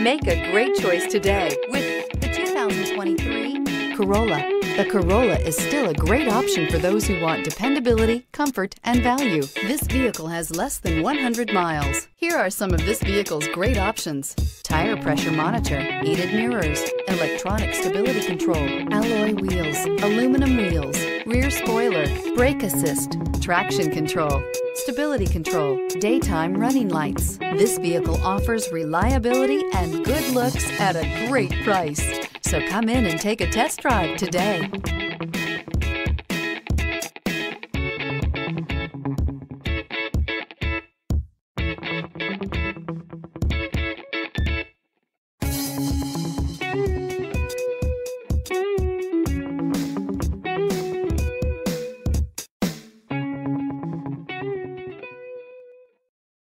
Make a great choice today with the 2023 Corolla. The Corolla is still a great option for those who want dependability, comfort, and value. This vehicle has less than 100 miles. Here are some of this vehicle's great options. Tire pressure monitor, heated mirrors, electronic stability control, alloy wheels, aluminum wheels, rear spoiler, brake assist, traction control, stability control, daytime running lights. This vehicle offers reliability and good looks at a great price. So come in and take a test drive today.